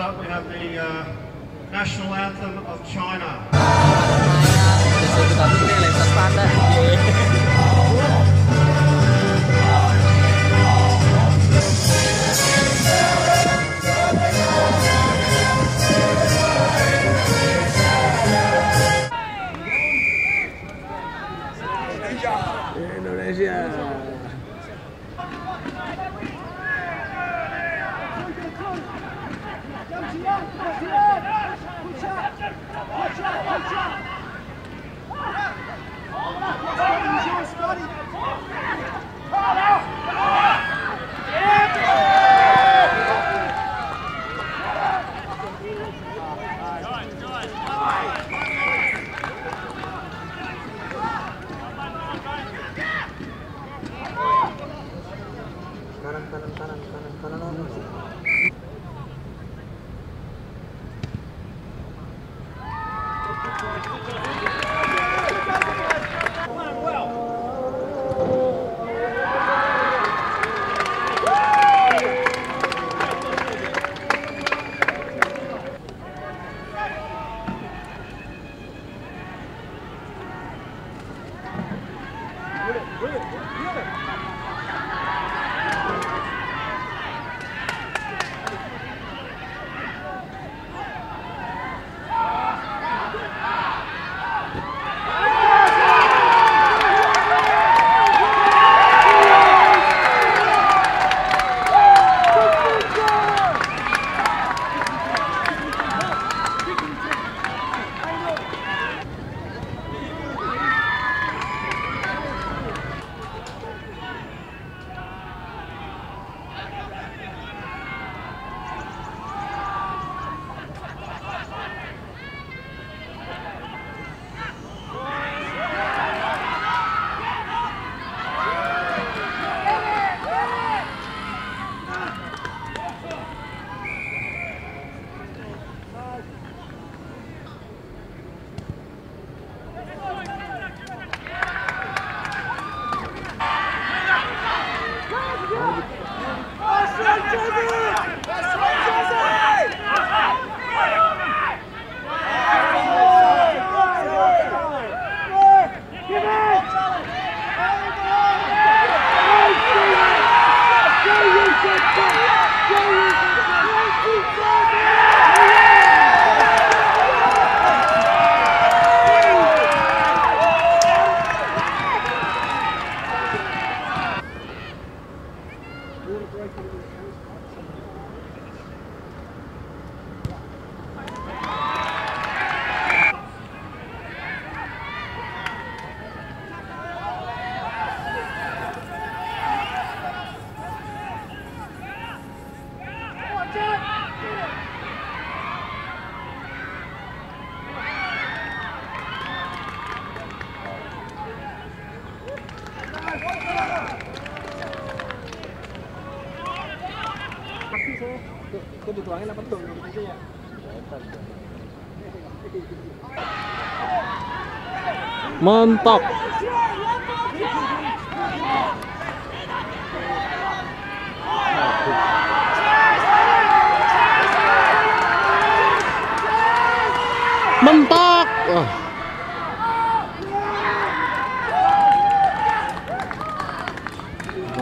up, we have the uh, national anthem of China. カランカランカランカランカランカラン kanan. Itu dituangin apa tuh? Mantap. Mentok. Wah.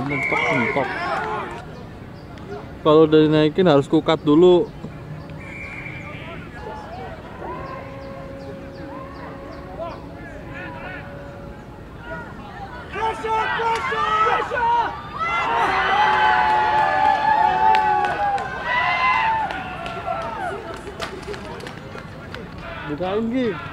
Mentok, mentok. Kalau udah dinaikin harus kukat dulu. Bukain Gi.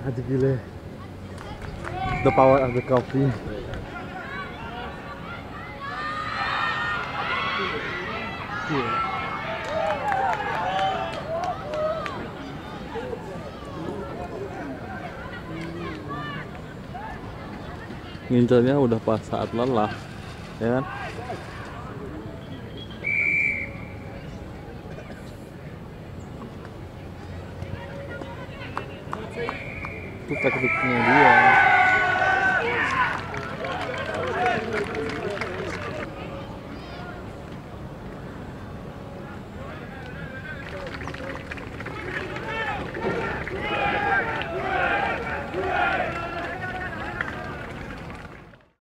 Aduh gile. The power of the coffee. ngincernya udah pas saat lelah ya kan Тут так ведь не реально.